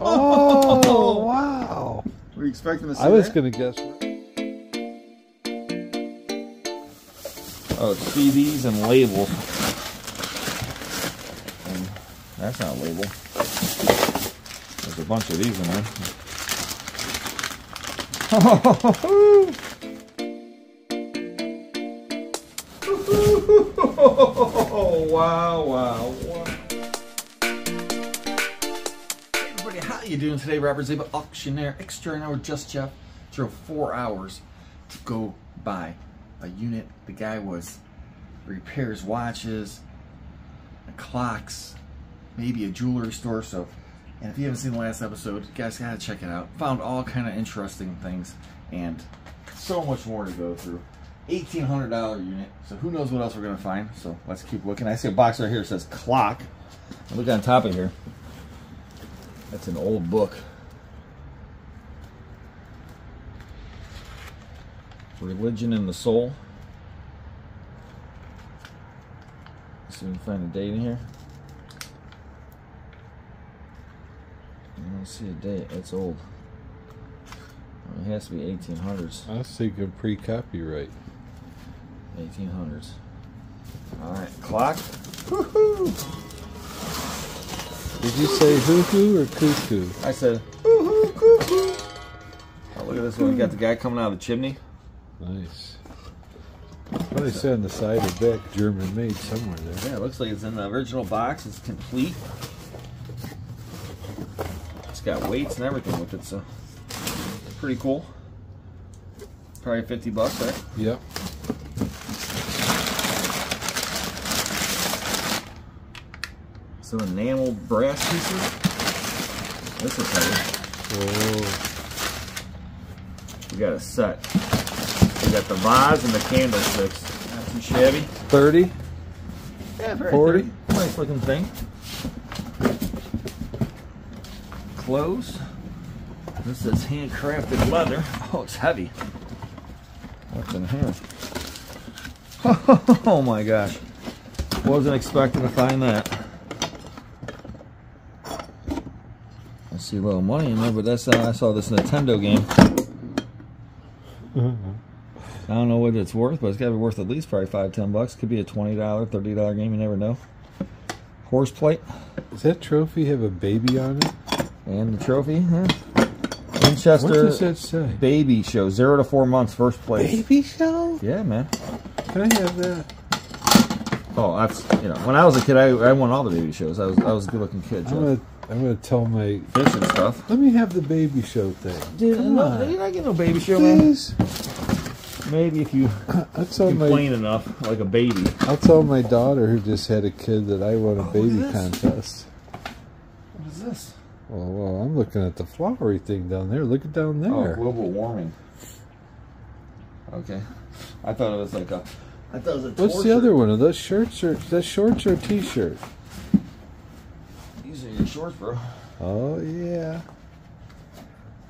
Oh, oh, wow. Were you expecting to see I was that? going to guess. Oh, CDs and labels. And that's not a label. There's a bunch of these in there. Oh, wow, wow, wow. You doing today? Robert Zjaba, auctioneer extraordinaire, just Jeff. Drove four hours to go buy a unit. The guy was repairs watches, clocks, maybe a jewelry store. So, and if you haven't seen the last episode, you guys gotta check it out. Found all kind of interesting things and so much more to go through. $1,800 unit. So who knows what else we're gonna find. So let's keep looking. I see a box right here that says clock. Look on top of here. That's an old book. Religion and the Soul. Let's see if we can find a date in here. I don't see a date. It's old. It has to be 1800s. I was thinking pre copyright. 1800s. All right, clock. Woohoo! Did you say hoo hoo or cuckoo? I said, woohoo, cuckoo. Oh, look at this one. We got the guy coming out of the chimney. Nice. What they say on the side or back, German made somewhere there. Yeah, it looks like it's in the original box. It's complete. It's got weights and everything with it, so pretty cool. Probably 50 bucks, right? Yep. Some enamel brass pieces. This is heavy. Oh, We got a set. We got the vase and the candlesticks. Not too shabby. 30? Yeah, very 40? pretty. Nice looking thing. Clothes. This is handcrafted leather. Oh, it's heavy. What's in here? Oh my gosh. Wasn't expecting to find that. See a little money in there, but that's how I saw this Nintendo game. Mm-hmm. I don't know what it's worth, but it's got to be worth at least probably five, ten bucks. Could be a twenty dollar, thirty dollar game. You never know. Horse plate Does that trophy have a baby on it? and the trophy. Yeah. What Winchester does that say? baby show zero to four months, first place. Baby show? Yeah, man. Can I have that? Oh, that's you know. When I was a kid, I, I won all the baby shows. I was I was a good looking kid. I'm gonna, I'm gonna tell my. Fish and stuff. Let me have the baby show thing. Dude, Come no, on. you're not getting no baby show, man. Please. Maybe if you I'll tell my. complain enough, like a baby. I'll tell my daughter who just had a kid that I won a Oh, baby at contest. What is this? Well, well, I'm looking at the flowery thing down there. Look at down there. Oh, there. global warming. Okay, I thought it was like a. I thought it was a. What's torture. the other one? Are those shirts or that shorts or t-shirt? These are your shorts, bro. Oh yeah,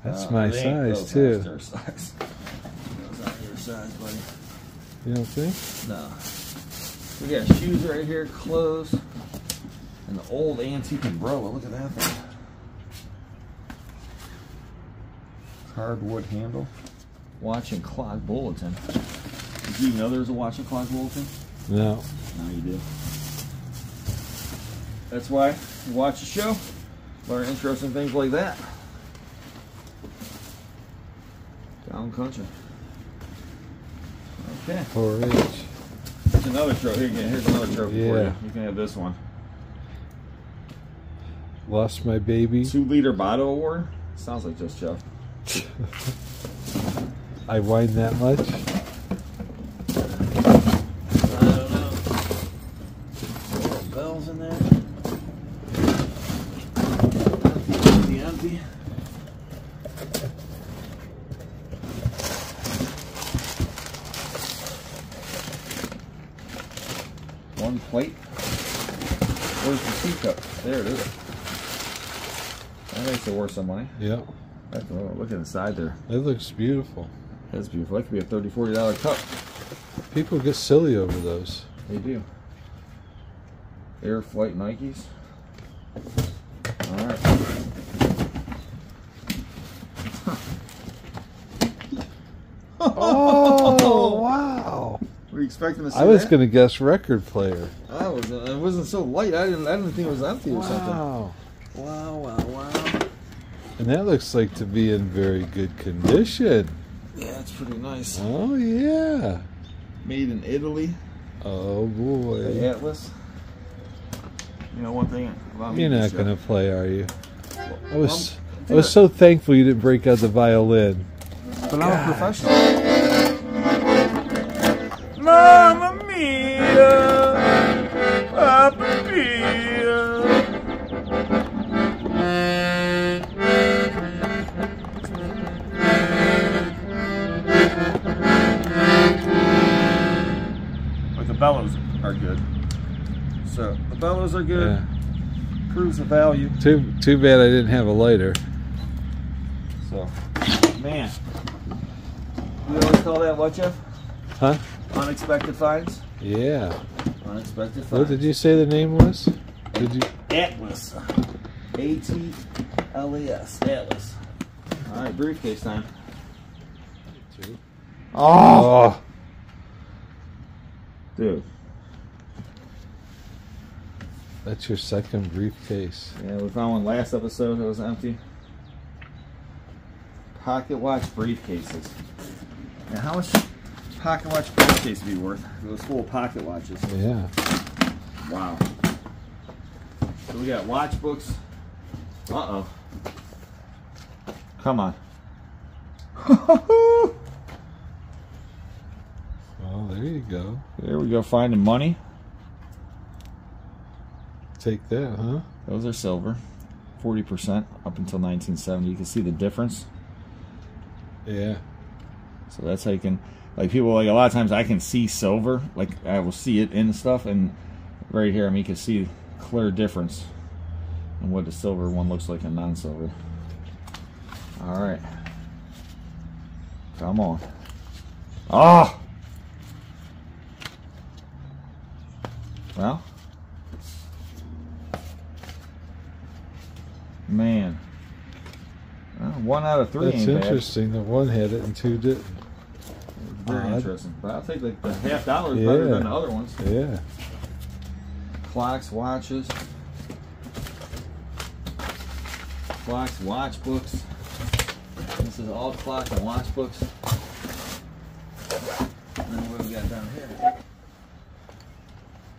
that's Uh, my size too. Not your size. Those aren't your size, buddy. You don't think? No. We got shoes right here, clothes, and the old antique umbrella. Look at that thing. Hardwood handle. Watch and clock bulletin. Did you know there was a watch and clock bulletin? No. Now you do. That's why you watch the show, learn interesting things like that. Down country. Okay. 4-H. Here's another trophy. Here, again, here's another trophy for you. Yeah. You can have this one. Lost my baby. Two liter bottle award. Sounds like just Jeff. I whine that much. somebody. Yep. Oh, look inside there. It looks beautiful. That's beautiful. That could be a 30 $40 cup. People get silly over those. They do. Air Flight Nikes. All right. Oh, oh. wow. Were you expecting to see I was going to guess record player. I wasn't, it wasn't so light. I didn't, I didn't think it was empty wow. or something. Wow. Wow, wow, and that looks like to be in very good condition. Yeah, it's pretty nice. Oh yeah. Made in Italy. Oh boy. The. Atlas. You know one thing about me. You're not gonna play, are you? I was Um, I was so thankful you didn't break out the violin. But I'm a professional. Mamma mia, Papa bellows are good. Yeah. Proves the value. Too too bad I didn't have a lighter. So, man. We always call that what, Jeff? Huh? Unexpected finds? Yeah. Unexpected finds. What did you say the name was? Did you? Atlas. Uh, a T L E S. Atlas. All right, briefcase time. Oh. Dude. That's your second briefcase. Yeah, we found one last episode that was empty. Pocket watch briefcases. Now, how much pocket watch briefcase be worth? It was full of pocket watches. Yeah. Wow. So we got watch books. Uh oh. Come on. Oh, there you go. there we go, finding money. Take that, huh? Those are silver. 40% up until 1970. You can see the difference. Yeah. So that's how you can, like people, like a lot of times I can see silver. Like I will see it in stuff. And right here, I mean, you can see clear difference in what the silver one looks like and non-silver. All right. Come on. Ah! Well. Man. Well, one out of three That's ain't bad. interesting. that one had it and two didn't. Very Odd. interesting. But I'll take the, the half dollar is better than the other ones. Yeah. Clocks, watches. Clocks, watch books. This is all clock and watch books. And then what do we got down here?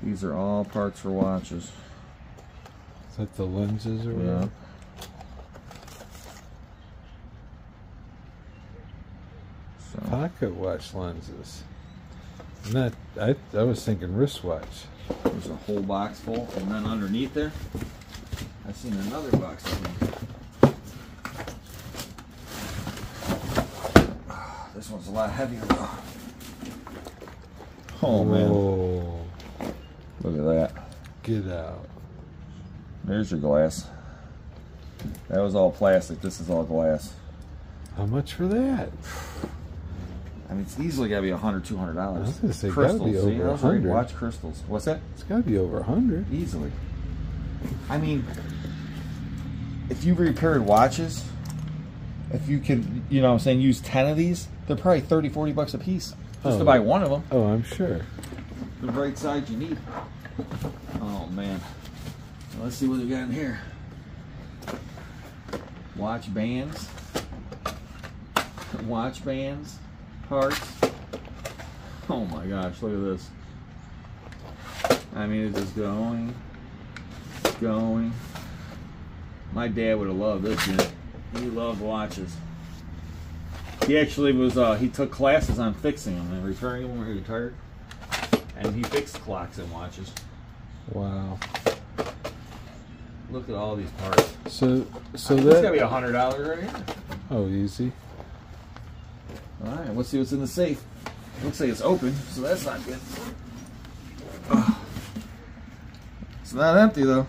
These are all parts for watches. Is that the lenses or Yeah. whatever? Pocket watch lenses. Not. I. I was thinking wristwatch. there's a whole box full, and then underneath there, I've seen another box. This one's a lot heavier though. Oh man, Whoa. look at that. Get out. There's your glass. That was all plastic. This is all glass. How much for that? I mean, it's easily got to be a hundred, two hundred I dollars. was gonna say, gotta be see? over Those are 100. Watch crystals. What's that? It's got to be over a hundred. Easily. I mean, if you repaired watches, if you could, you know what I'm saying, use 10 of these, they're probably 30, 40 bucks a piece. Just to Oh. buy one of them. Oh, I'm sure. The right size you need. Oh, man. Let's see what we got in here. Watch bands. Watch bands. Parts. Oh my gosh, look at this. I mean, it's just going, going. My dad would have loved this unit. He loved watches. He actually was, uh, he took classes on fixing them and repairing them when he retired. And he fixed clocks and watches. Wow. Look at all these parts. So. So This gotta be a hundred dollars right here. Oh, easy. All right, let's see what's in the safe. Looks like it's open, so that's not good. Ugh. It's not empty though.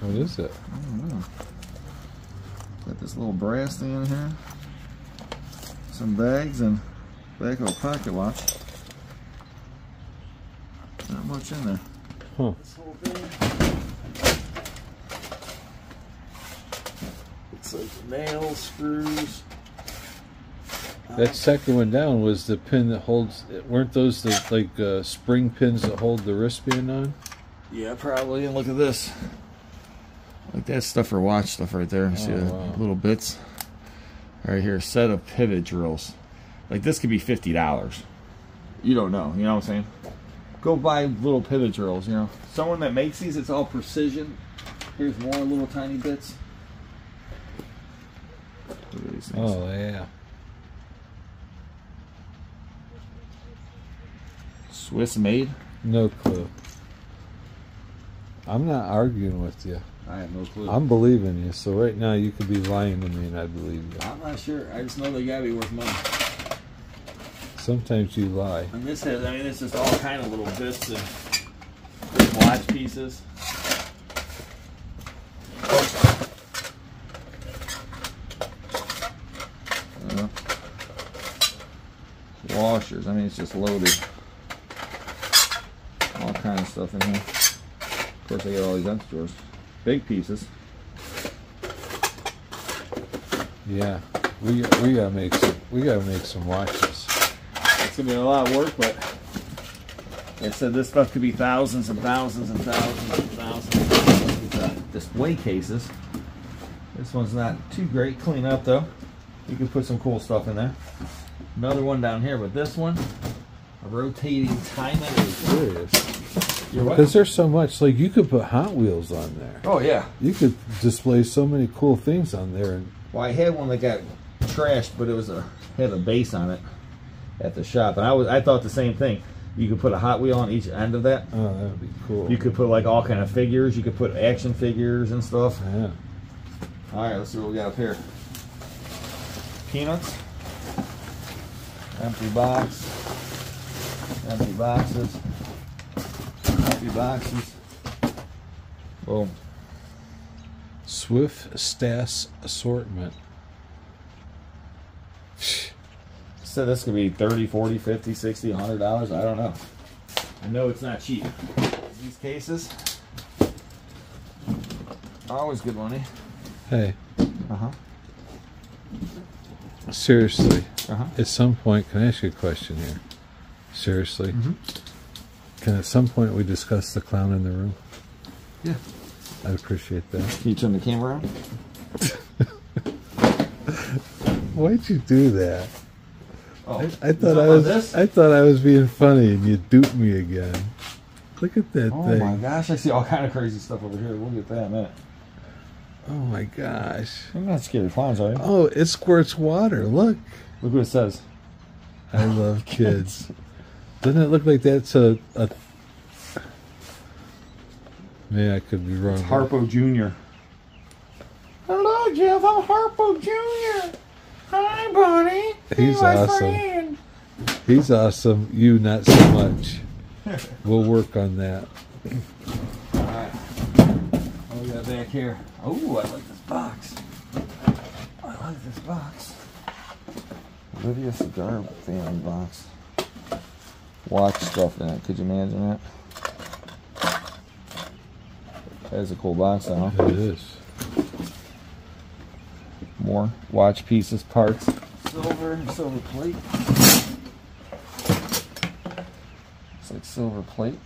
What is it? I don't know. Got this little brass thing in here. Some bags and back of a pocket watch. Not much in there. Huh. This little thing. It's like nails, screws. That second one down was the pin that holds. Weren't those the like uh, spring pins that hold the wristband on? Yeah, probably. And look at this. Like that stuff for watch stuff right there. See Oh, the wow. little bits? Right here, set of pivot drills. Like this could be fifty dollars. You don't know, you know what I'm saying? Go buy little pivot drills, you know. Someone that makes these, it's all precision. Here's more little tiny bits. Look at these things. Oh yeah. Swiss made? No clue. I'm not arguing with you. I have no clue. I'm believing you. So right now you could be lying to me, and I believe you. I'm not sure. I just know they gotta be worth money. Sometimes you lie. And this has, I mean, it's just all kind of little bits of watch pieces. Uh, washers. I mean, it's just loaded. All kind of stuff in here. Of course, I got all these empty drawers. Big pieces. Yeah, we we gotta make some. We gotta make some watches. It's gonna be a lot of work, but I said this stuff could be thousands and thousands and thousands and thousands. Uh, display cases. This one's not too great. Clean up though. You can put some cool stuff in there. Another one down here, but this one, a rotating timer. Serious. You're Because there's so much. Like you could put Hot Wheels on there. Oh yeah. You could display so many cool things on there. And Well, I had one that got trashed, but it was a had a base on it at the shop, and I was I thought the same thing. You could put a Hot Wheel on each end of that. oh, that would be cool. You could put like all kind of figures. You could put action figures and stuff. Yeah. All right, let's see what we got up here. Peanuts. Empty box. Empty boxes. Empty boxes. Boom. Swift Stass assortment. So this could be 30, 40, 50, 60, 100 dollars. I don't know. I know it's not cheap. These cases. Always good money. Hey, Uh-huh. seriously. Uh-huh. At some point, can I ask you a question here? Seriously. Mhm. Can at some point we discuss the clown in the room? Yeah. I'd appreciate that. Can you turn the camera on? Why'd you do that? Oh, I, I thought I was this? I thought I was being funny and you duped me again. Look at that Oh thing. Oh my gosh, I see all kind of crazy stuff over here. We'll get that in a minute. Oh my gosh. You're not scared of clowns, are you? Oh, it squirts water. Look. Look what it says. I love kids. Doesn't it look like that's a, a Man, I could be wrong. Harpo Jr. Hello, Jeff. I'm Harpo Jr. Hi, buddy. He's awesome. He's awesome. You not so much. We'll work on that. All right. What we got back here? Oh, I like this box. I like this box. Oliva cigar family box. Watch stuff in it. Could you imagine that? That is a cool box, though. It is. More watch pieces, parts. Silver, silver plate. It's like silver plate.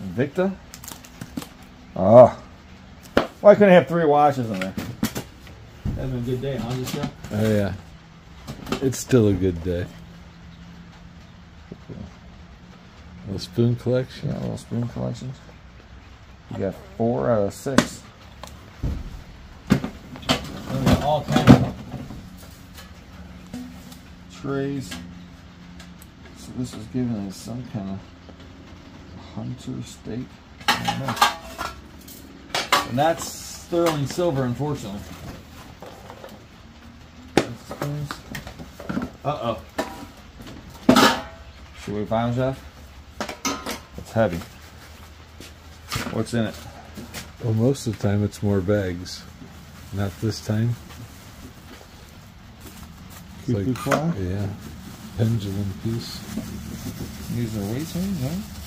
Victa. Oh. Why couldn't I have three watches in there? That'd been a good day, huh, this show? Oh yeah. It's still a good day. Little spoon collection. Yeah, little spoon collections. You got four out of six. All kind of trays. So this is giving us some kind of hunter steak. And that's sterling silver, unfortunately. Uh oh. Should we find Jeff? It's heavy. What's in it? Well, most of the time it's more bags. Not this time. It's Cuckoo clock? yeah. Pendulum piece. These are weight rings, huh?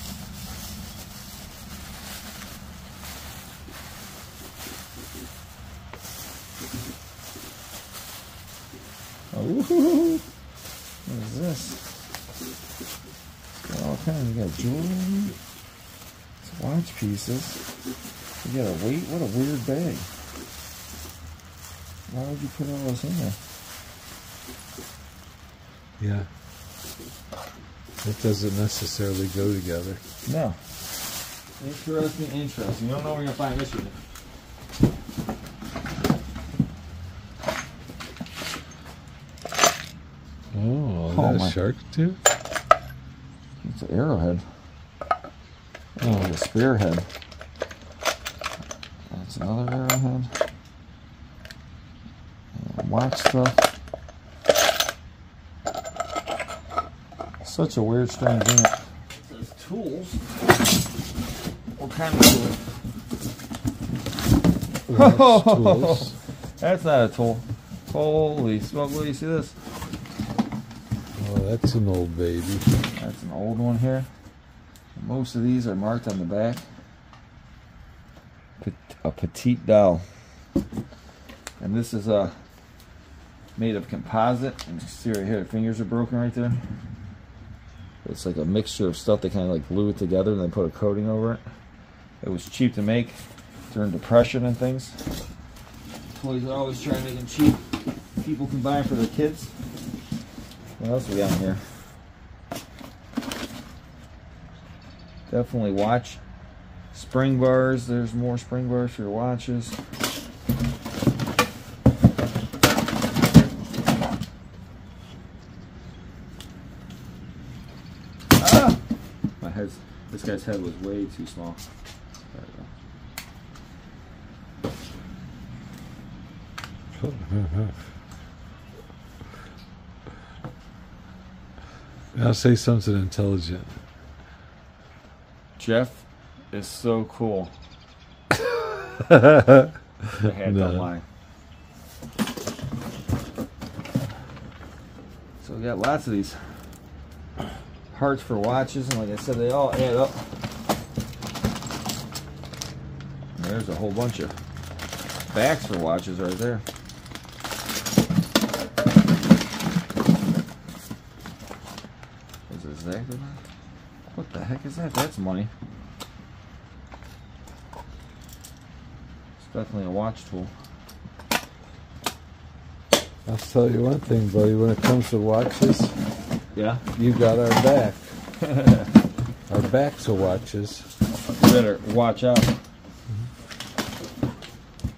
what is this? Got all kinds. You got jewelry. It's watch pieces. You got a weight. What a weird bag. Why would you put all this in there? Yeah. It doesn't necessarily go together. No. Interesting, interesting. You don't know where you're gonna find this unit. Oh, is Oh, that my. a shark too? It's an arrowhead. Oh, the spearhead. That's another arrowhead. And watch stuff. Such a weird, strange unit. There's tools. What kind of tools? Watch tools. That's not a tool. Holy smoke! Will you see this? That's an old baby. That's an old one here. Most of these are marked on the back. A petite doll. And this is a made of composite. And you see right here, the fingers are broken right there. It's like a mixture of stuff. They kind of like glue it together and then put a coating over it. It was cheap to make during Depression and things. Toys are always trying to make them cheap. People can buy them for their kids. What else we got here? Definitely watch spring bars. There's more spring bars for your watches. Ah! My head's, this guy's head was way too small. There we Now say something intelligent. Jeff is so cool. I had No. that line. So we got lots of these parts for watches, and like I said, they all add up. There's a whole bunch of backs for watches right there. That? Uh, what the heck is that? That's money. It's definitely a watch tool. I'll tell you one thing, buddy. When it comes to watches, Yeah. you got our back. our backs are watches. You better watch out.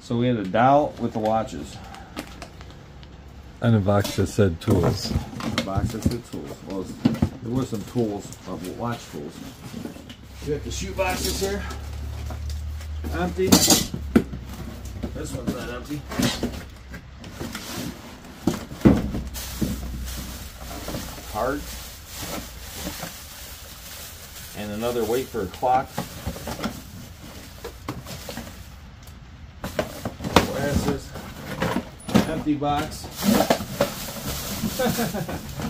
So we had a dial with the watches. And a box that said tools. The box that said tools. Well, there were some tools, uh, watch tools. We got the shoe boxes here. Empty. This one's not empty. Hard. And another weight for a clock. Glasses. Empty box.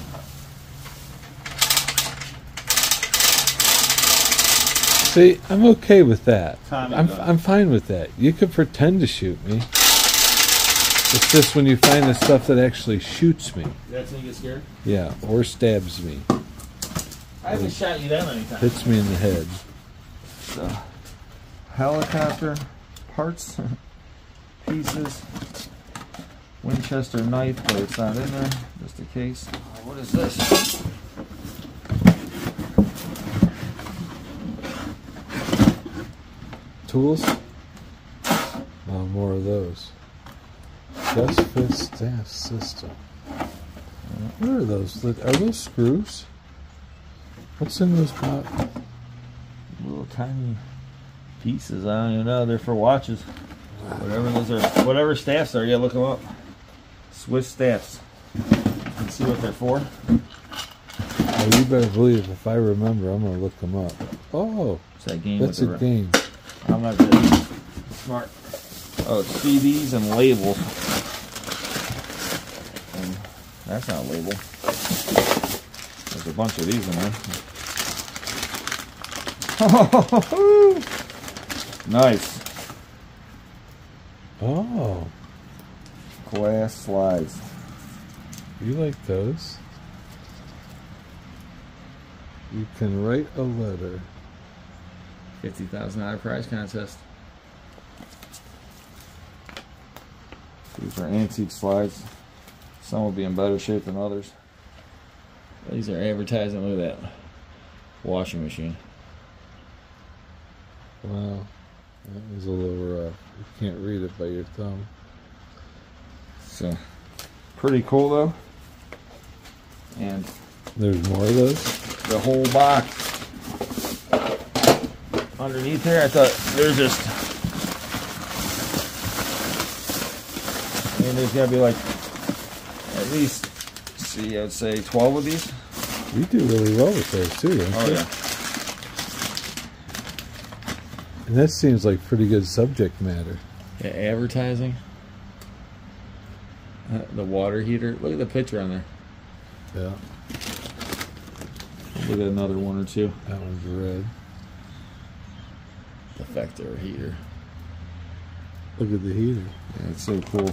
See, I'm okay with that. Tommy I'm, gun. I'm fine with that. You could pretend to shoot me. It's just when you find the stuff that actually shoots me. That's when you get scared? Yeah, or stabs me. I haven't shot you that many times. Hits me in the head. So, helicopter parts, pieces, Winchester knife, but it's not in there, just in case. What is this? Tools? More of those. Just fit staff system. What are those? Are those screws? What's in those box? Little tiny pieces. I don't even know. They're for watches. Whatever those are, whatever staffs are, yeah, look them up. Swiss staffs. And see what they're for. Oh, you better believe if I remember, I'm gonna look them up. Oh, It's that game. that's a game. I'm not good. Smart. Oh, it's CDs and labels. And that's not a label. There's a bunch of these in there. nice. Oh, Glass slides. You like those? You can write a letter. Fifty thousand dollar prize contest. These are antique slides. Some will be in better shape than others. These are advertising. Look at that washing machine. Wow. That was a little rough. You can't read it by your thumb. So pretty cool though. And There's more of those? the whole box underneath there. I thought there's just. I mean, there's got to be like at least, see, I'd say 12 of these. You do really well with those too, don't Oh, you? yeah. And that seems like pretty good subject matter. Yeah, advertising. Uh, the water heater. Look at the picture on there. Yeah. Look at another one or two. That one's red. Defector heater. Look at the heater. Yeah, it's so cool.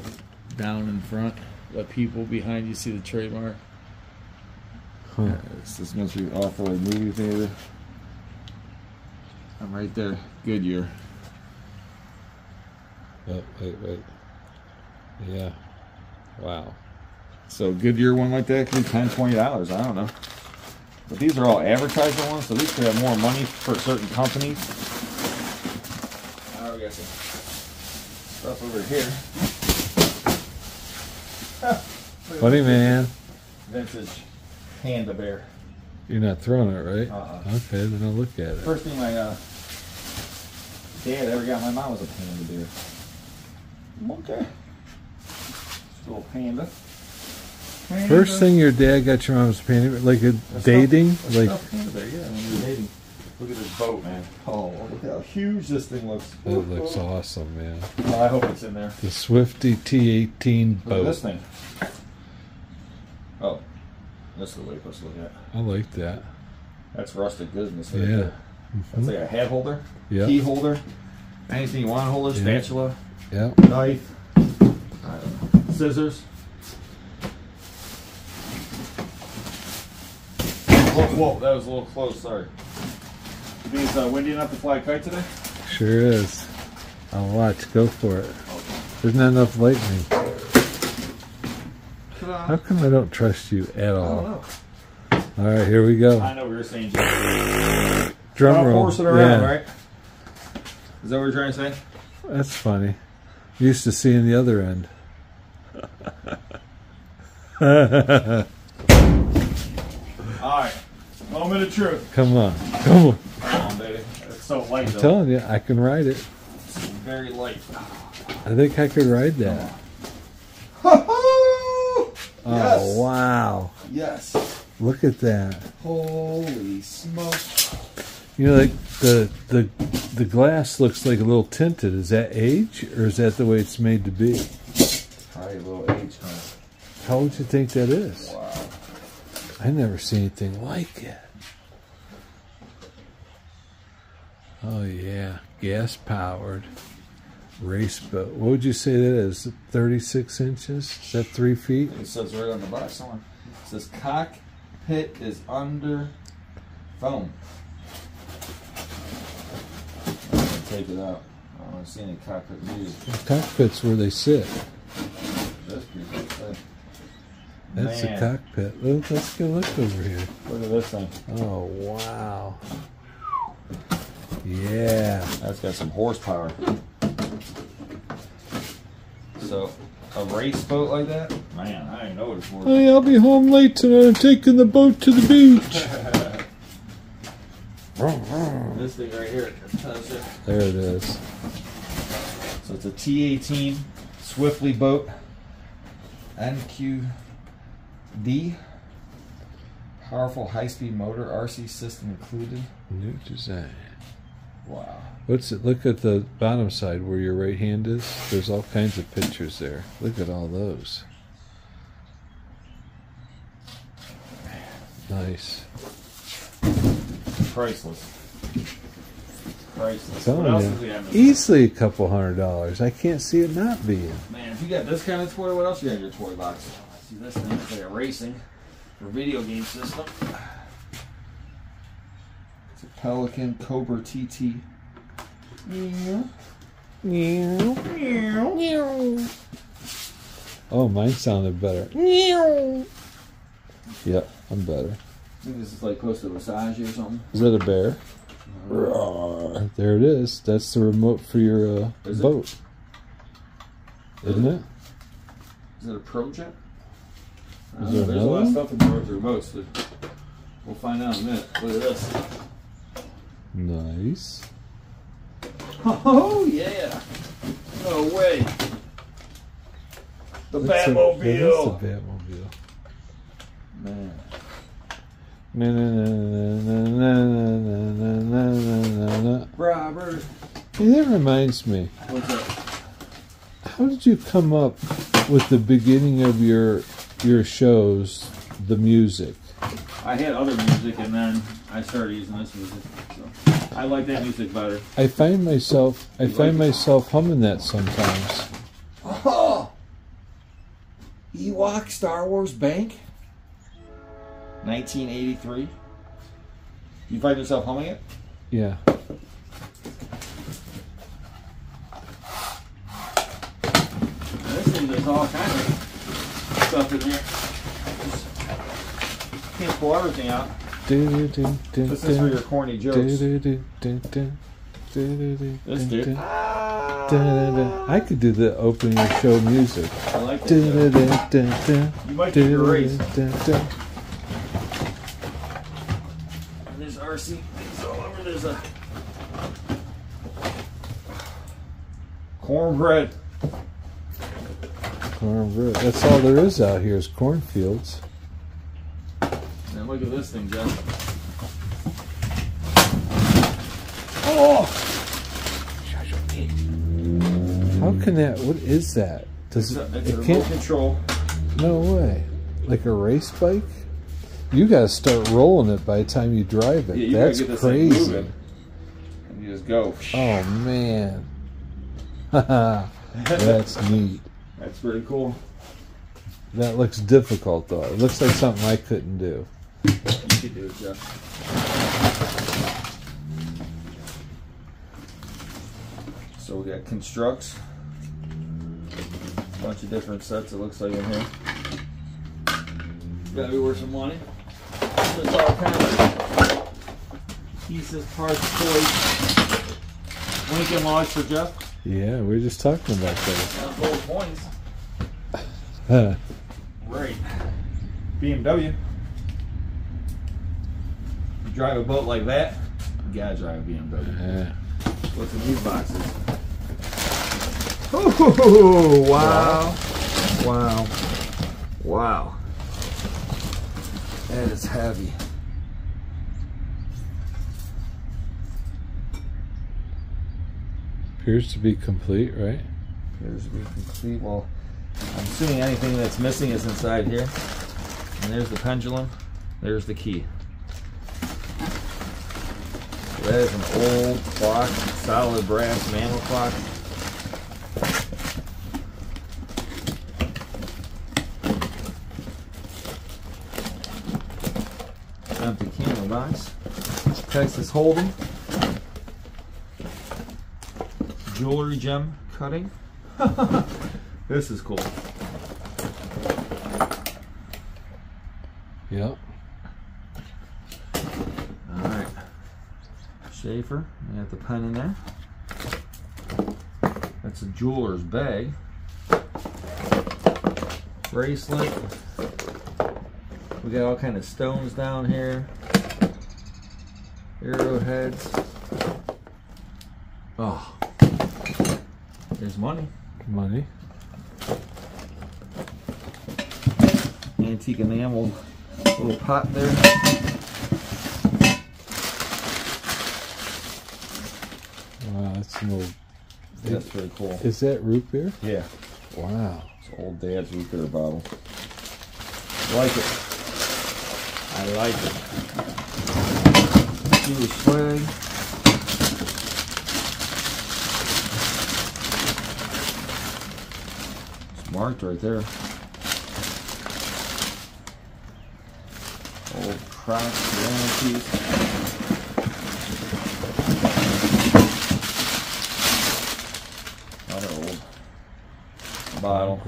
Down in front, the people behind you see the trademark. Huh. Yeah, It's this must be awful like movie theater. I'm right there. Goodyear. Oh, wait, wait. Yeah. Wow. So Goodyear one like that could be 10 20 dollars. I don't know. But these are all advertising ones, so these could have more money for certain companies. Now we got some stuff over here. Funny man. Vintage Panda Bear. You're not throwing it, right? Uh-uh. Okay, then I'll look at it. First thing my uh, dad ever got my mom was a panda bear. Okay. Just a little panda. Panda. First thing your dad got your mom's painting, like a A stuffed- dating, a like stuffed panda bear, yeah, when we were dating. Look at this boat, man. Oh, look how huge this thing looks. It looks awesome, man. Oh, I hope it's in there. The Swifty T18 Look at this thing. Oh, that's the way you're supposed to look at. I like that. That's rustic business. Right Yeah. there. That's like a head holder, Yeah. key holder, anything you want to hold, a Yeah. spatula, Yeah. knife, I don't know, scissors. Whoa, whoa, that was a little close. Sorry. It's uh, windy enough to fly a kite today? Sure is. I'll watch. Go for it. There's not enough lightning. How come I don't trust you at I don't all? know. All right, here we go. I know we were saying. Drum roll. Force it around, Yeah. right? Is that what you're trying to say? That's funny. Used to seeing the other end. All right. Moment of truth. Come on. Come on. Come on, baby. It's so light, I'm though. telling you, I can ride it. It's very light. I think I could ride that. Oh, Oh, wow. Yes. Look at that. Holy smoke. You know, like the the the glass looks like a little tinted. Is that age, or is that the way it's made to be? Probably a little age, huh? How would you think that is? Wow. I never seen anything like it. Oh yeah, gas powered race boat. What would you say that is? Thirty six inches? Is that three feet? It says right on the box somewhere. It says cockpit is under foam. Take it out. I don't see any cockpit views. The cockpit's where they sit. That's pretty cool. That's Man, the cockpit. Let's go look over here. Look at this thing. Oh wow. Yeah. That's got some horsepower. So, a race boat like that? Man, I didn't know what it's worth. Hey, I'll be home late tonight. I'm taking the boat to the beach. This thing right here. tells. There it is. So it's a T18 Swiftly boat. NQD. Powerful high-speed motor, RC system included. New design. Wow. What's it? Look at the bottom side where your right hand is. There's all kinds of pictures there. Look at all those. Nice. Priceless. Priceless. What else does he have? Easily a couple hundred dollars. I can't see it not being. Man, if you got this kind of toy, what else you got in your toy box? See this thing? It's like a racing or video game system. It's a Pelican Cobra TT. Yeah. Oh, mine sounded better. Yep, I'm better. I think this is like close to Versace or something. Is that a bear? Roar. There it is. That's the remote for your uh, Is boat. Isn't it? Is it a Pro Jet? Is don't there. There's a lot of stuff in the roads remotes. But we'll find out in a minute. Look at this. Nice. Oh yeah! No way. The That's a- that is Batmobile. the Batmobile. Man. Na, na, na, na, na, na, na, na, na. Robert. Hey, that reminds me. What's up? How did you come up with the beginning of your your shows, the music? I had other music and then I started using this music. So I like that music better. I find myself I You find like it? myself humming that sometimes. Oh! Ewok Star Wars Bank? 1983. You find yourself humming it? Yeah. This thing does all kinds of stuff in here. Just can't pull everything out. Do, do, do, this is for your corny jokes. This dude. I could do the opening show music. I like that. You might be race. There's RC things all over. There's a cornbread. Cornbread. That's all there is out here is cornfields. And look at this thing, Jeff. Oh! How can that? What is that? Does It's it? a, it's It remote can't. control. No way. Like a race bike? You gotta start rolling it by the time you drive it. Yeah, you gotta That's get this thing crazy. moving. And you just go. Oh man. That's neat. That's pretty cool. That looks difficult though. It looks like something I couldn't do. You do it, Jeff. So we got constructs. a Bunch of different sets it looks like in here. Gotta be worth some money. There's all kinds of pieces, parts, toys. Lincoln Logs for Jeff. Yeah, we were just talking about that. Got gold coins. Right. BMW. You drive a boat like that, you gotta drive a BMW. Yeah. What's in these boxes? Oh, wow. Wow. Wow. That is heavy. Appears to be complete, right? Appears to be complete. Well, I'm assuming anything that's missing is inside here. And there's the pendulum. There's the key. Is an old clock, solid brass manual clock. Empty camera box. Texas Hold'em. Jewelry gem cutting. this is cool. Yep. Sheaffer, you got the pen in there. That's a jeweler's bag. Bracelet. We got all kind of stones down here. Arrowheads. Oh. There's money. Money. Antique enamel little pot there. Well, that's it, pretty cool. Is that root beer? Yeah. Wow. It's old dad's root beer bottle. I like it. I like it. Chewy swag. It's marked right there. Old crack, piece. Bottle.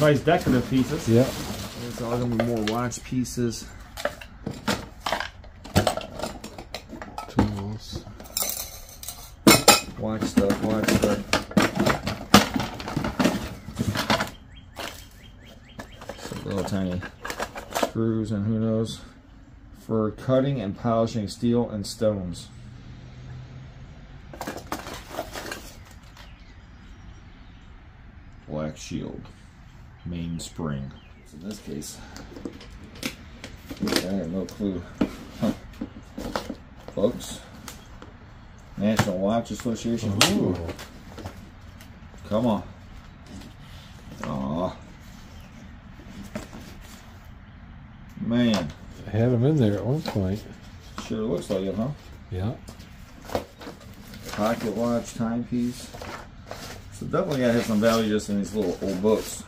Nice decorative pieces. Yeah. There's all gonna be more watch pieces. Tools. Watch stuff, watch stuff. Some little tiny screws and who knows. For cutting and polishing steel and stones. Black shield. Mainspring. So in this case, I have no clue. Huh. Folks. National Watch Association. Ooh. Ooh. Come on. Aw. Man, I had them in there at one point. sure looks like it, huh? Yeah. Pocket watch, timepiece. So definitely gotta have some value just in these little old books.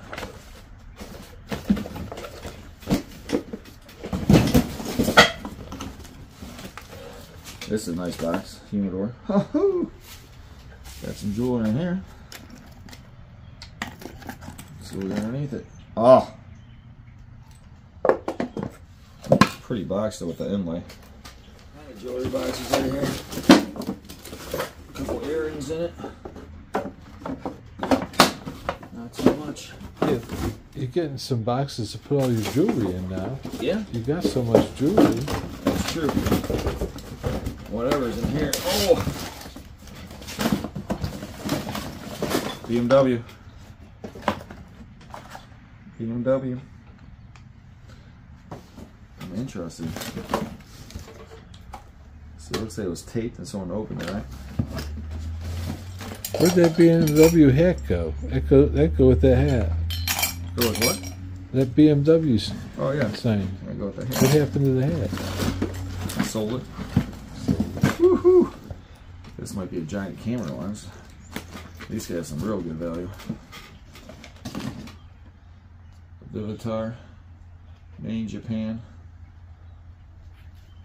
This is a nice box, humidor. Got some jewelry in here. Let's see what's underneath it. Oh! Pretty box though with the inlay. Jewelry boxes in here couple earrings in it. Much. yeah. You're getting some boxes to put all your jewelry in now. Yeah, You got so much jewelry. that's true. Whatever's in here. Oh! BMW. BMW. I'm interested. So it looks like it was taped and someone opened it, right? Where'd that BMW hat go? That go, that go with that hat. Go with what? That BMW Oh yeah. sign. I go with the What happened to the hat? Sold it. Woohoo! This might be a giant camera lens. These guys have some real good value. Vivitar, Maine, Japan.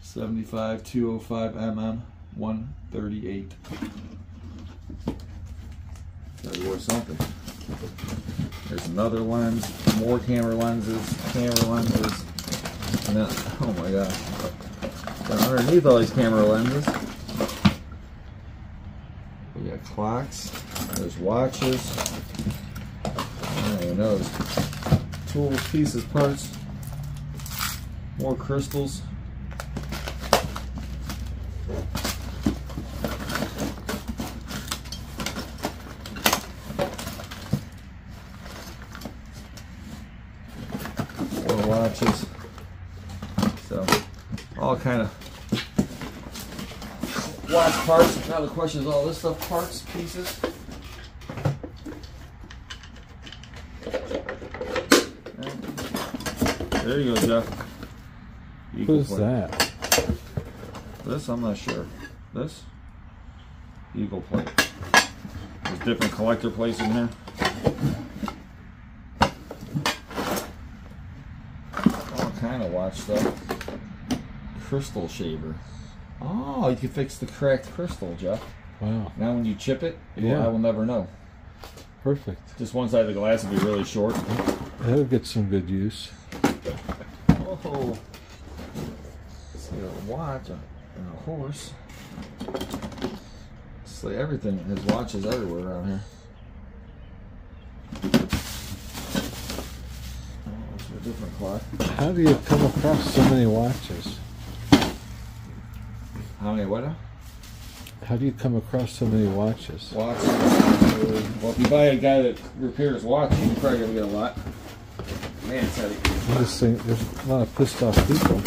75 205 mm 138. Gotta worth something. There's another lens, more camera lenses, camera lenses, and then, oh my gosh. Underneath all these camera lenses, we got clocks, there's watches, oh, I don't even know, tools, pieces, parts, more crystals. More watches. So, all kind of watch parts. Now the question is all this stuff parts, pieces. There you go, Jeff. Eagle What is plate. that? This I'm not sure. This eagle plate. There's different collector plates in here. All kind of watch stuff. Crystal shaver. Oh, you can fix the cracked crystal, Jeff. Wow. Now when you chip it, Yeah. I will never know. Perfect. Just one side of the glass will be really short. That'll get some good use. Oh. See a watch and a horse. It's like everything. There's watches everywhere around here. Oh, it's a different clock. How do you come across so many watches? How many what? now? How do you come across so many watches? Watches. Well, if you buy a guy that repairs watches, you're probably gonna get a lot. Man, it's heavy. I'm just saying, there's a lot of pissed off people.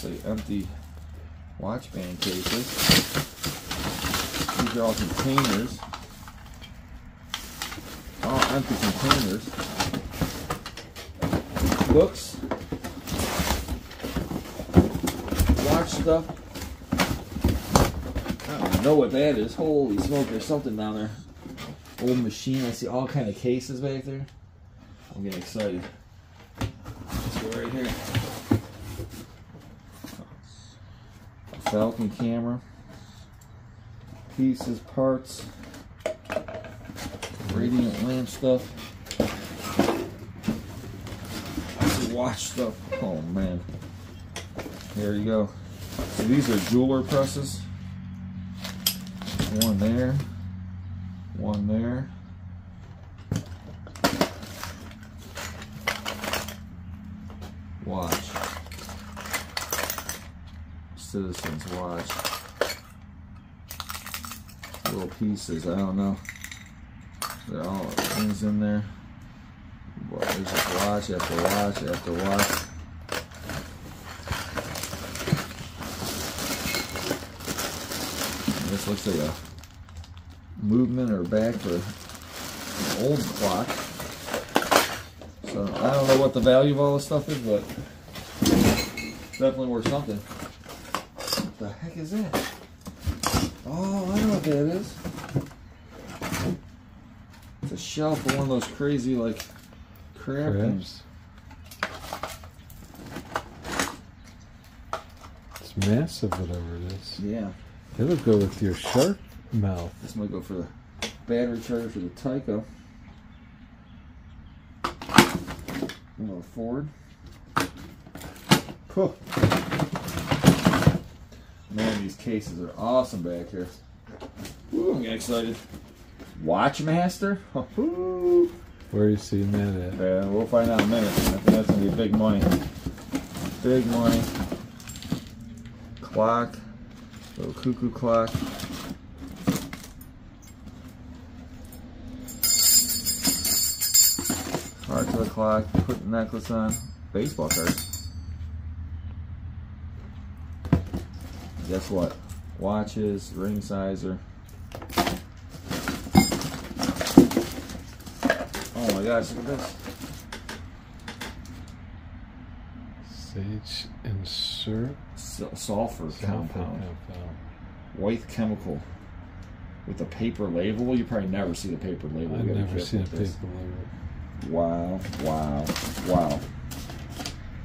Say empty watch band cases. These are all containers. All empty containers. Books. Watch stuff. I don't know what that is. Holy smoke, there's something down there. old machine. I see all kind of cases back there. I'm getting excited. Let's go right here. Falcon camera. Pieces, parts. Radiant lamp stuff. I see watch stuff. Oh man. There you go. So these are jeweler presses. One there. One there. Watch. Citizens watch. Little pieces, I don't know. They're all things in there. Watch after watch after watch. This looks like a movement or back for an old clock. So I don't know what the value of all this stuff is, but definitely worth something. What the heck is that? Oh, I don't know what that is. It's a shelf for one of those crazy like crab things. It's massive, whatever it is. Yeah. It'll go with your shark mouth. This might go for the battery charger for the Tyco. Another Ford. Cool. Man, these cases are awesome back here. Ooh, I'm getting excited. Watchmaster? Where are you seeing that at? Yeah, we'll find out in a minute. I think that's gonna be big money. Big money. Clock. Little cuckoo clock. Heart to the clock. Put the necklace on. Baseball cards. Guess what? Watches, ring sizer. My gosh, look at this. Sage and syrup sulfur sulfur compound. compound. White chemical. With a paper label. You probably never see the paper label. I've never seen a paper this. label. Wow, wow, wow.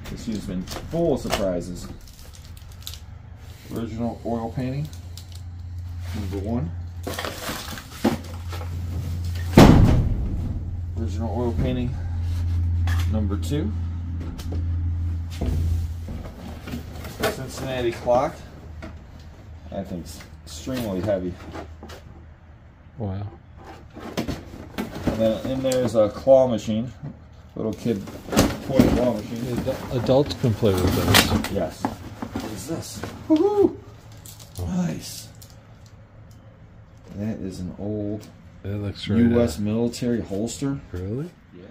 This year's been full of surprises. Original oil painting. Number one. Original oil painting. Number two. Cincinnati clock. I think it's extremely heavy. Wow. And then in there is a claw machine. Little kid toy claw machine. Ad- Adults can play with those. Yes. What is this? Woohoo! Nice. That is an old That looks right. U.S. military holster. Really? Yeah.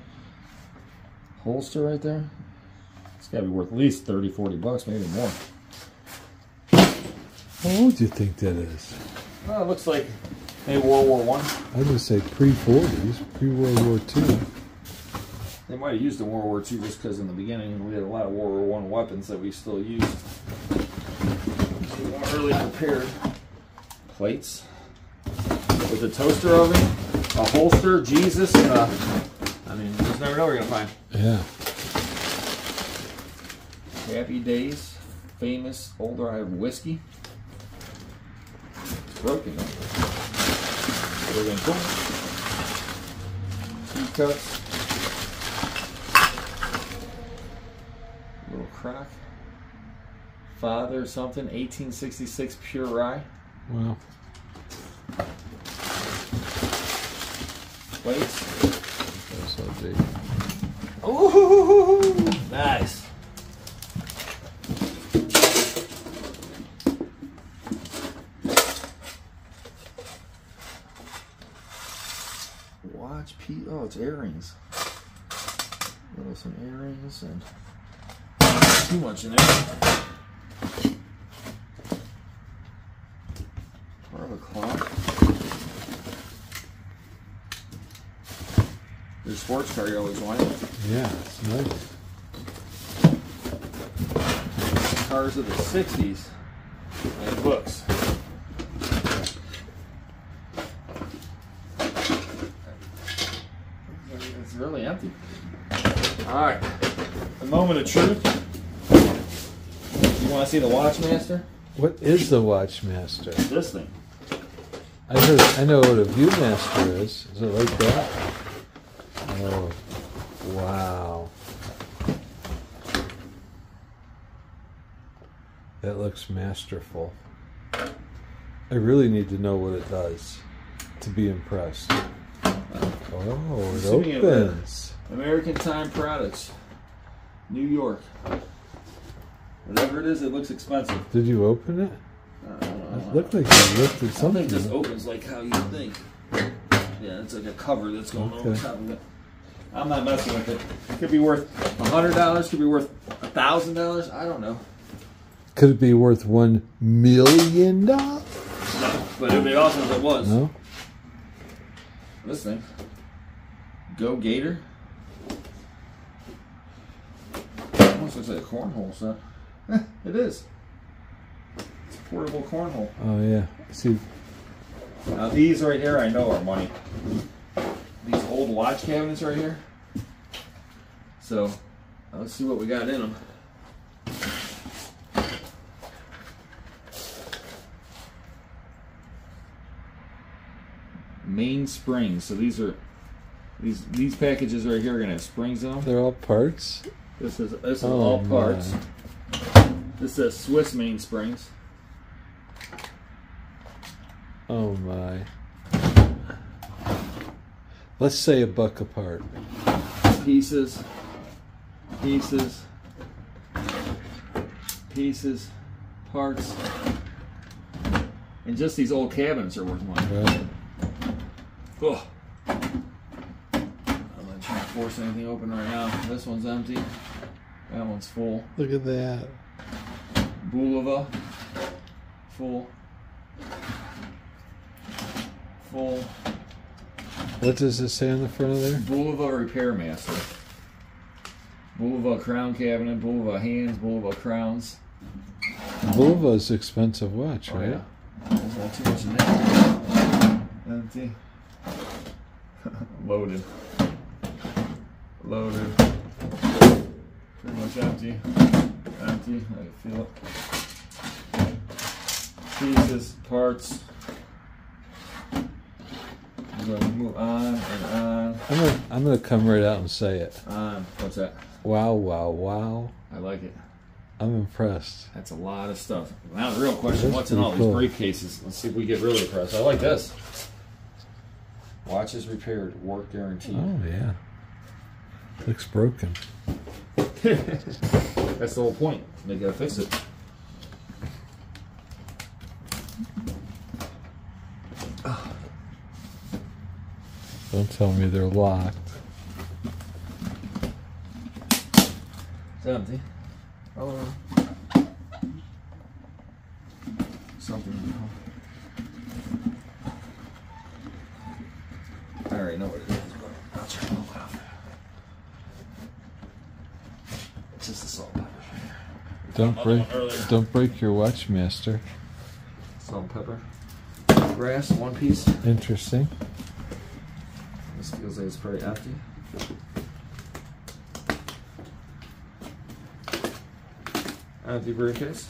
Holster right there. It's got to be worth at least 30, 40 bucks, maybe more. How old do you think that is? Oh, it looks like maybe World War One. I'd just say pre-40s, pre-World War II. They might have used in World War II just because in the beginning we had a lot of World War One weapons that we still use. So we weren't really prepared. Plates with a toaster oven, a holster, Jesus, and a. I mean, you just never know what you're gonna find. Yeah. Happy Days, famous older I have whiskey. It's broken. We're gonna go. Teacups. Little crock. Father something, 1866 pure rye. Well, Plates. that's so big. Ooh, nice. Watch P. Oh, it's earrings. Little some earrings and too much in there. Part of a clock. Your sports car you always wanted. Yeah, it's nice. cars of the 60s and books. It's really empty. All right. The moment of truth. You want to see the Watchmaster? What is the Watchmaster? This thing. I heard. I know what a Viewmaster is. Is it like that? Oh, wow. Masterful. I really need to know what it does to be impressed. Oh, it Assuming it opens. American Time Products. New York. Whatever it is, it looks expensive. Did you open it? I know. It looked like you lifted Something just something. opens like how you think. Yeah, it's like a cover that's going over top of it. I'm not messing with it. It could be worth a hundred dollars. Could be worth a thousand dollars. I don't know. Could it be worth one million dollars? No, but it'd be awesome if it was. No. This thing. Go Gator. Almost looks like a cornhole set. Eh, it is. It's a portable cornhole. Oh yeah. See, Now these right here, I know are money. These old watch cabinets right here. So, let's see what we got in them. Main springs. So these are these these packages right here are gonna have springs in them. they're all parts. This is this is Oh, all my. parts. This says Swiss main springs. Oh my. Let's say a buck apart. pieces, pieces, pieces, parts, and just these old cabinets are worth money. Right. Oh. I'm not trying to force anything open right now. This one's empty. That one's full. Look at that. Bulova, full. Full. What does it say on the front of there? Bulova Repair Master. Bulova Crown Cabinet, Bulova Hands, Bulova Crowns. Bulova's expensive watch, Oh, right? yeah. There's not too much in there. Empty. Loaded. Loaded. Pretty much empty. Empty. I can feel it. Pieces, parts. I'm gonna move on and on. I'm gonna I'm gonna come right out and say it. On. What's that? Wow, wow, wow. I like it. I'm impressed. That's a lot of stuff. Now the real question: That's What's in all cool. these briefcases? Let's see if we get really impressed. I like this. Watches repaired, work guaranteed. Oh yeah. Looks broken. That's the whole point. They gotta fix it. Don't tell me they're locked. It's empty. Oh. Something. I already know what it is, but I'll try to pull it off. It's just the salt and pepper. Don't break don't break your watch, master. Salt and pepper. Grass, one piece. Interesting. This feels like it's pretty empty. Empty briefcase.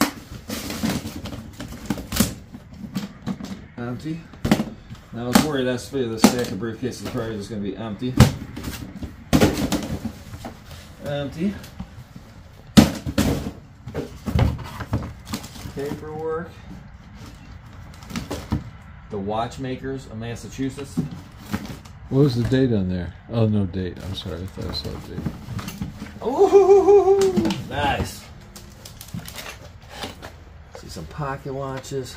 Empty. Now I was worried that's for the stack of briefcases is probably just gonna be empty. Empty. Paperwork. The watchmakers of Massachusetts. What was the date on there? Oh no date. I'm sorry, I thought I saw a date. Ooh, nice. See some pocket watches,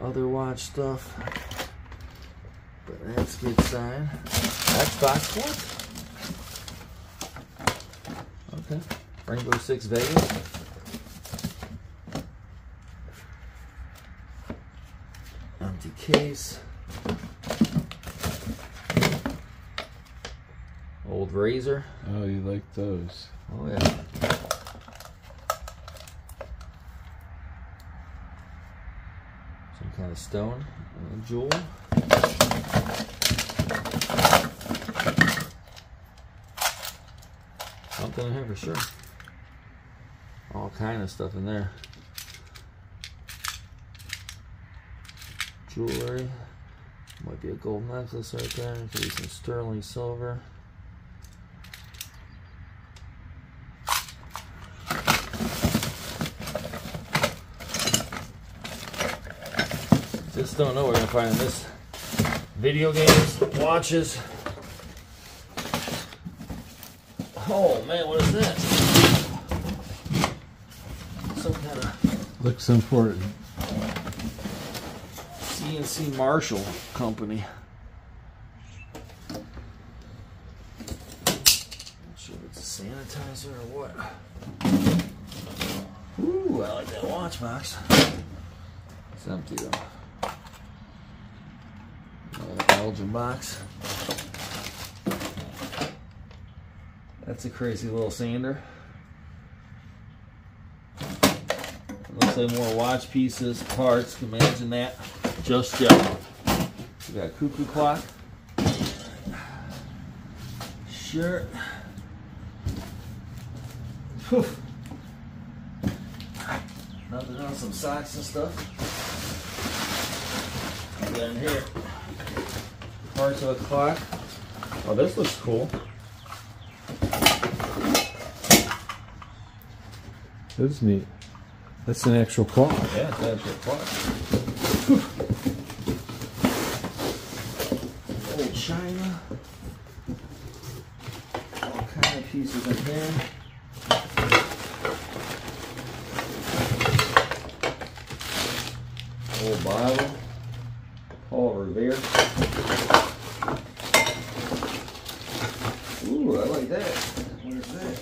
other watch stuff. But that's good sign. Xbox one. Okay. Rainbow Six Vegas. Empty case. Old razor. Oh, you like those? Oh yeah. Some kind of stone, a jewel. something in here for sure. All kind of stuff in there. Jewelry. Might be a gold necklace right there. Could be some sterling silver. Just don't know what we're gonna find in this. Video games, watches. Oh man, what is that? Some kind of Looks important. CNC Marshall company. I'm not sure if it's a sanitizer or what. Ooh, I like that watch box. It's empty though. Belgian box. That's a crazy little sander. Looks like more watch pieces, parts. Imagine that? Just yet. We got a cuckoo clock. Shirt. Whew. Nothing else, some socks and stuff. Then here, parts of a clock. Oh, this looks cool. That's neat. That's an actual clock. Yeah, it's actually a clock. Old china. All kind of pieces in here. Old Bible. Paul Revere. Ooh, I like that. What is that?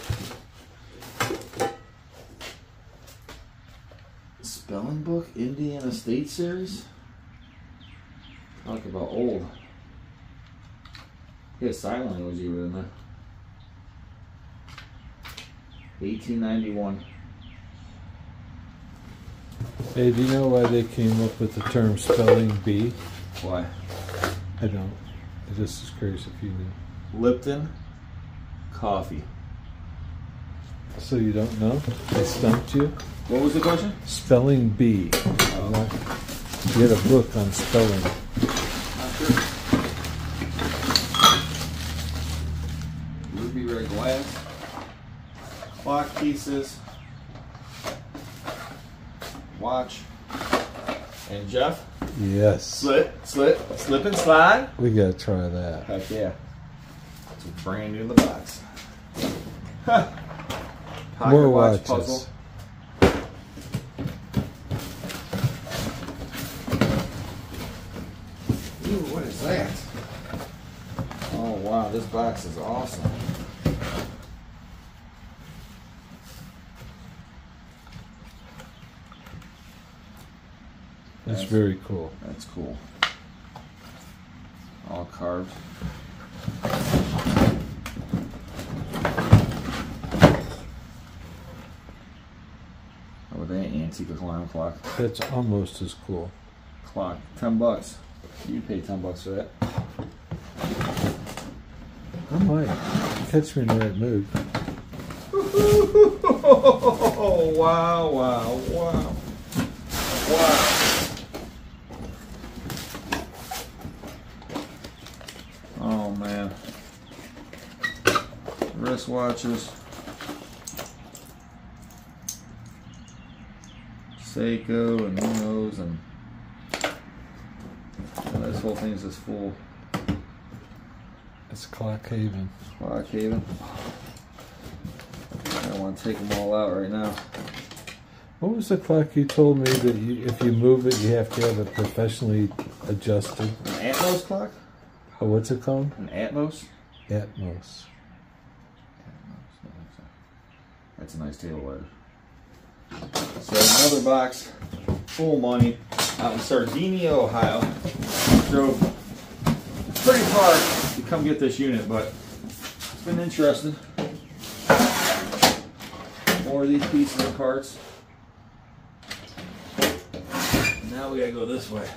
Spelling book, Indiana State Series. Talk about old. Yeah, sign was even in there. 1891. Hey, do you know why they came up with the term spelling bee? Why? I don't. It just is curious if you knew. Lipton coffee. So you don't know? I stumped you? What was the question? Spelling bee. You had a book on spelling. Ruby red glass. Clock pieces. Watch. And Jeff, Yes. slip, slip, slip and slide. We gotta try that. Heck yeah. It's brand new in the box. Huh. Pocket More watch watches. Ooh, what is that? Oh wow, this box is awesome. That's, Yes. very cool. That's cool. All carved. Oh, that antique alarm clock. That's almost as cool. Clock. Ten bucks. You'd pay ten bucks for that. I might. Catch me in the right mood. Oh, wow, wow, wow. Wow. Oh, man. Wristwatches. Seiko and and and this whole thing's just full. It's Clock Haven. Clock Haven. I don't want to take them all out right now. What was the clock you told me that you, if you move it, you have to have it professionally adjusted? An Atmos clock? Oh, what's it called? An Atmos? Atmos. That's a nice table leg. So another box, full money, out in Sardinia, Ohio. Drove pretty far to come get this unit, but it's been interesting. More of these pieces and parts. Now we gotta go this way.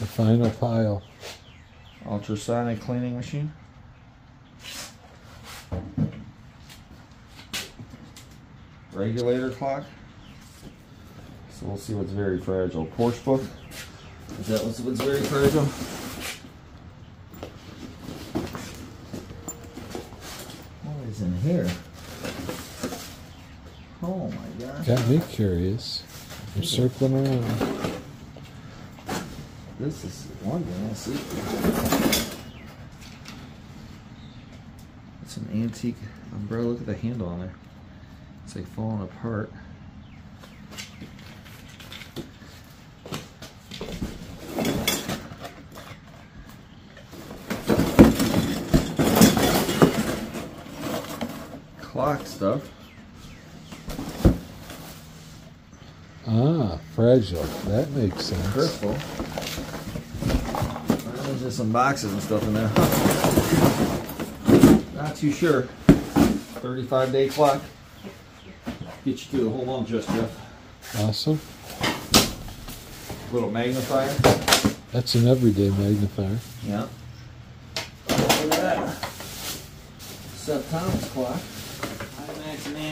The final pile. Ultrasonic cleaning machine. regulator clock. So we'll see what's very fragile. Porsche book. Is that what's, what's very fragile? What is in here? Oh my gosh. Got me curious. I'm circling around. This is one thing I see. It's an antique umbrella. Look at the handle on there. It's like falling apart. Clock stuff. Ah, fragile. That makes sense. Crystal. There's just some boxes and stuff in there. Not too sure. 35 day clock. Get you through the whole month, just Jeff. Awesome. Little magnifier. That's an everyday magnifier. Yeah. Look at that. Seth Thomas clock.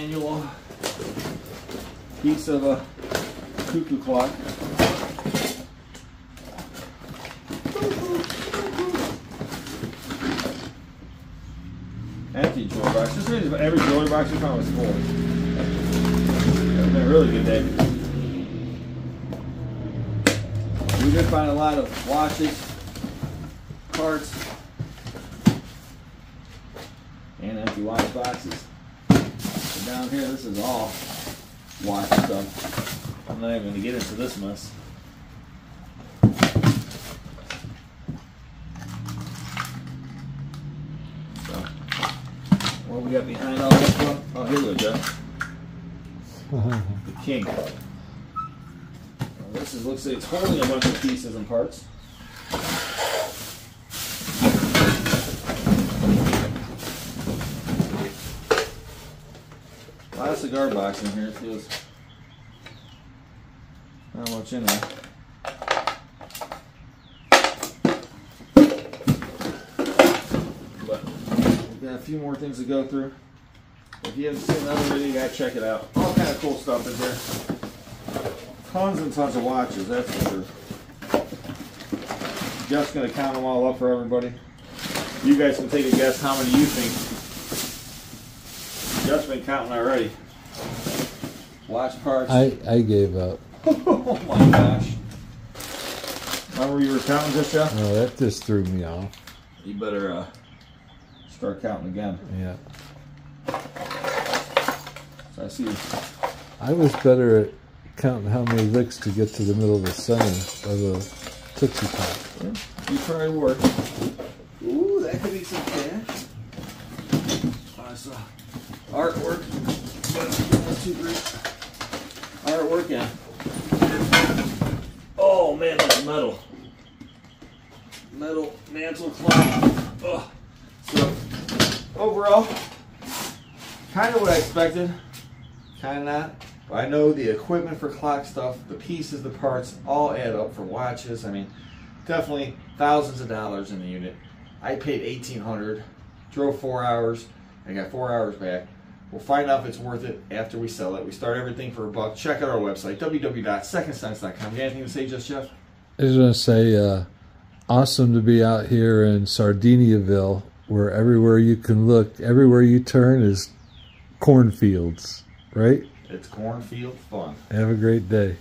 Manual. Piece of a cuckoo clock. Empty jewelry box. This means every jewelry box we found was full. It's been a really good day. We did find a lot of watches, cards, and empty watch boxes. So down here, this is all watch stuff. I'm not even gonna get into this mess. So, what we got behind all this stuff? Oh, here we go, uh-huh. The king. Now, this is looks like it's holding a bunch of pieces and parts. A lot of cigar box in here. It feels not much in there. But we've got a few more things to go through. If you haven't seen another video, you gotta check it out. All kind of cool stuff in here. Tons and tons of watches, that's for sure. Jeff's gonna count them all up for everybody. You guys can take a guess how many you think. Jeff's been counting already. Watch parts. I, I gave up. oh my gosh. Remember you were counting just Jeff? Oh, that just threw me off. You better uh, start counting again. Yeah. So I see. I was better at counting how many licks to get to the middle of the center of the Tootsie Pop. Yeah, you probably work. Ooh, that could be some cash. I saw artwork. That's too great. Artwork, yeah. Oh man, that's metal. Metal mantle clock. Ugh. So, overall, kind of what I expected. Kind of not. But I know the equipment for clock stuff, the pieces, the parts, all add up for watches. I mean, definitely thousands of dollars in the unit. I paid eighteen hundred, drove four hours, I got four hours back. We'll find out if it's worth it after we sell it. We start everything for a buck. Check out our website, www.2ndcents.com. You got anything to say, just Jeff? I was going to say, uh, awesome to be out here in Sardiniaville, where everywhere you can look, everywhere you turn is cornfields, right? It's cornfield fun. Have a great day.